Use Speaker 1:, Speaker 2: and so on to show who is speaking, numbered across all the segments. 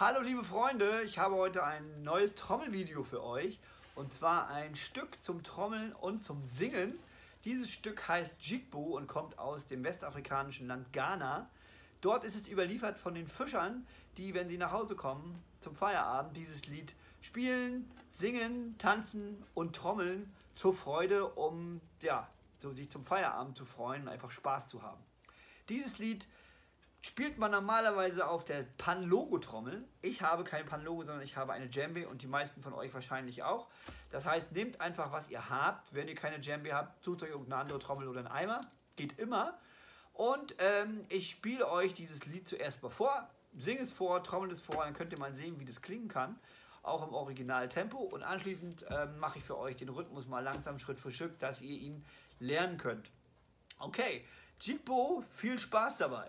Speaker 1: Hallo liebe Freunde, ich habe heute ein neues Trommelvideo für euch und zwar ein Stück zum Trommeln und zum Singen. Dieses Stück heißt Jigbo und kommt aus dem westafrikanischen Land Ghana. Dort ist es überliefert von den Fischern, die, wenn sie nach Hause kommen, zum Feierabend dieses Lied spielen, singen, tanzen und trommeln zur Freude, um ja, so sich zum Feierabend zu freuen und einfach Spaß zu haben. Dieses Lied spielt man normalerweise auf der Pan-Logo-Trommel. Ich habe kein Pan-Logo, sondern ich habe eine Djembe und die meisten von euch wahrscheinlich auch. Das heißt, nehmt einfach, was ihr habt. Wenn ihr keine Djembe habt, sucht euch irgendeine andere Trommel oder einen Eimer. Geht immer. Und ähm, ich spiele euch dieses Lied zuerst mal vor, singe es vor, trommel es vor, dann könnt ihr mal sehen, wie das klingen kann. Auch im Originaltempo. Und anschließend ähm, mache ich für euch den Rhythmus mal langsam Schritt für Schritt, dass ihr ihn lernen könnt. Okay, Jigbo, viel Spaß dabei.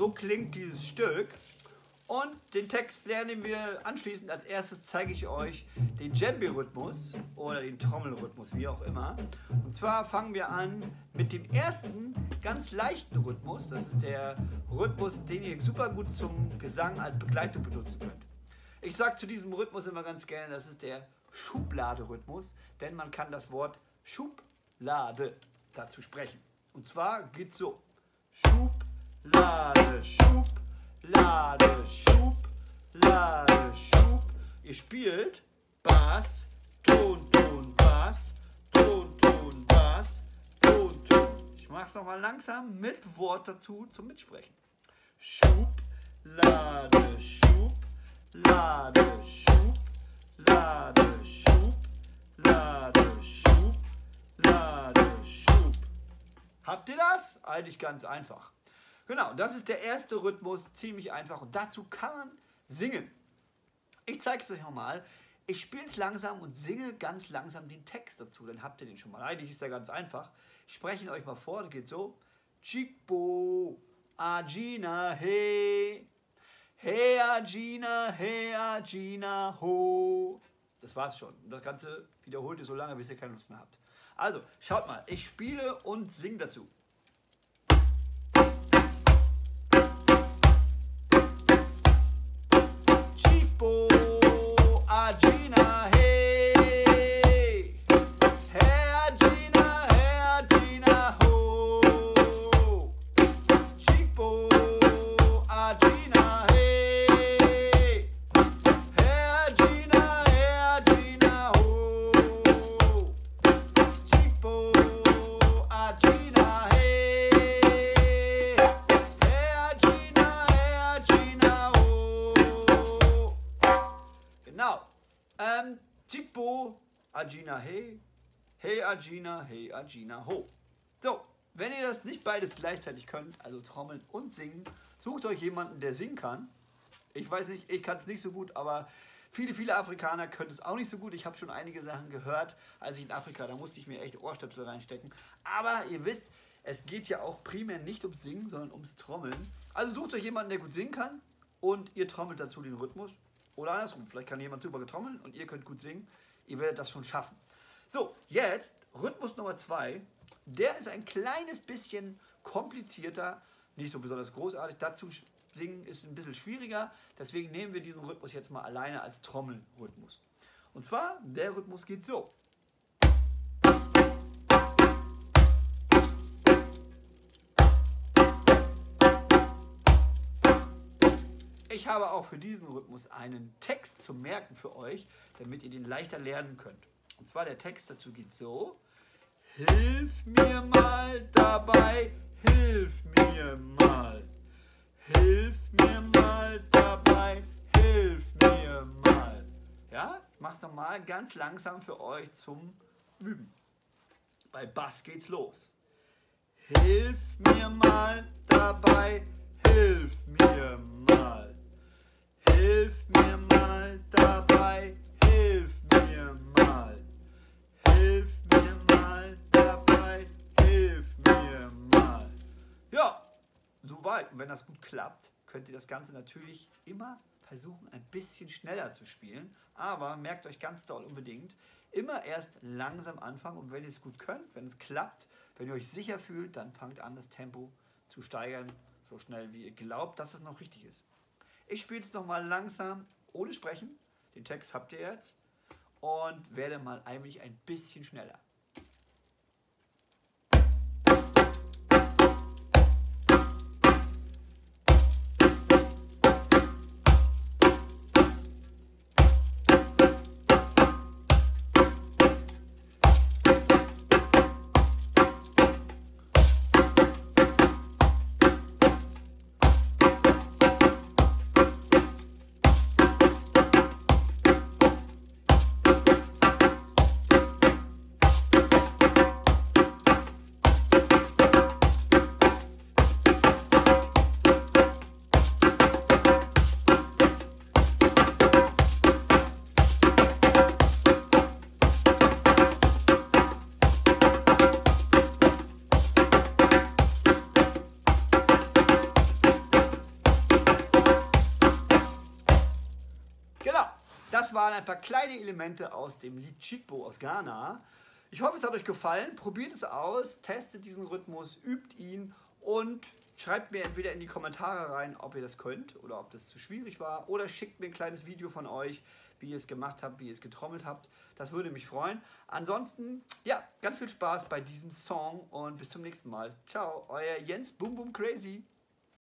Speaker 1: so klingt dieses Stück. Und den Text lernen wir anschließend. Als erstes zeige ich euch den Djembe-Rhythmus oder den Trommelrhythmus, wie auch immer. Und zwar fangen wir an mit dem ersten ganz leichten Rhythmus. Das ist der Rhythmus, den ihr super gut zum Gesang als Begleitung benutzen könnt. Ich sage zu diesem Rhythmus immer ganz gerne, das ist der Schubladerhythmus, denn man kann das Wort Schublade dazu sprechen. Und zwar geht so. Schublade. Lade, Schub, Lade, Schub, Lade, Schub. Ihr spielt Bass, Ton, Ton, Bass, Ton, Ton, Bass, Ton, Ton. Ich mach's nochmal langsam mit Wort dazu zum Mitsprechen. Schub, Lade, Schub, Lade, Schub, Lade, Schub, Lade, Schub, Lade, Schub. Habt ihr das? Eigentlich ganz einfach. Genau, das ist der erste Rhythmus, ziemlich einfach und dazu kann man singen. Ich zeige es euch nochmal. Ich spiele es langsam und singe ganz langsam den Text dazu, dann habt ihr den schon mal. Eigentlich ist er ganz einfach. Ich spreche ihn euch mal vor, das geht so. Chikbo, Agina, he. He, Agina, he, Agina, ho. Das war's schon. Das Ganze wiederholt ihr so lange, bis ihr keine Lust mehr habt. Also, schaut mal, ich spiele und singe dazu. Agina He, He Agina, He Agina Ho. So, wenn ihr das nicht beides gleichzeitig könnt, also trommeln und singen, sucht euch jemanden, der singen kann. Ich weiß nicht, ich kann es nicht so gut, aber viele, viele Afrikaner können es auch nicht so gut. Ich habe schon einige Sachen gehört, als ich in Afrika, da musste ich mir echt Ohrstöpsel reinstecken. Aber ihr wisst, es geht ja auch primär nicht ums Singen, sondern ums Trommeln. Also sucht euch jemanden, der gut singen kann und ihr trommelt dazu den Rhythmus. Oder andersrum, vielleicht kann jemand super getrommeln und ihr könnt gut singen. Ihr werdet das schon schaffen. So, jetzt Rhythmus Nummer zwei. Der ist ein kleines bisschen komplizierter, nicht so besonders großartig. Dazu singen ist ein bisschen schwieriger. Deswegen nehmen wir diesen Rhythmus jetzt mal alleine als Trommelrhythmus. Und zwar, der Rhythmus geht so. Ich habe auch für diesen Rhythmus einen Text zu merken für euch, damit ihr den leichter lernen könnt. Und zwar der Text dazu geht so. Hilf mir mal dabei, hilf mir mal. Hilf mir mal dabei, hilf mir mal. Ja, ich mach's nochmal ganz langsam für euch zum Üben. Bei Bass geht's los. Hilf mir mal dabei, hilf mir mal. Dabei, hilf mir mal. Hilf mir mal dabei, hilf mir mal. Ja, soweit. Und wenn das gut klappt, könnt ihr das Ganze natürlich immer versuchen, ein bisschen schneller zu spielen. Aber merkt euch ganz doll unbedingt, immer erst langsam anfangen und wenn ihr es gut könnt, wenn es klappt, wenn ihr euch sicher fühlt, dann fangt an, das Tempo zu steigern, so schnell wie ihr glaubt, dass es noch richtig ist. Ich spiele es nochmal langsam, ohne Sprechen. Den Text habt ihr jetzt. Und werde mal eigentlich ein bisschen schneller. Das waren ein paar kleine Elemente aus dem Lied Chikbo aus Ghana. Ich hoffe, es hat euch gefallen. Probiert es aus, testet diesen Rhythmus, übt ihn und schreibt mir entweder in die Kommentare rein, ob ihr das könnt oder ob das zu schwierig war. Oder schickt mir ein kleines Video von euch, wie ihr es gemacht habt, wie ihr es getrommelt habt. Das würde mich freuen. Ansonsten, ja, ganz viel Spaß bei diesem Song und bis zum nächsten Mal. Ciao, euer Jens Boom Boom Crazy.